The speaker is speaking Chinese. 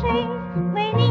谁为你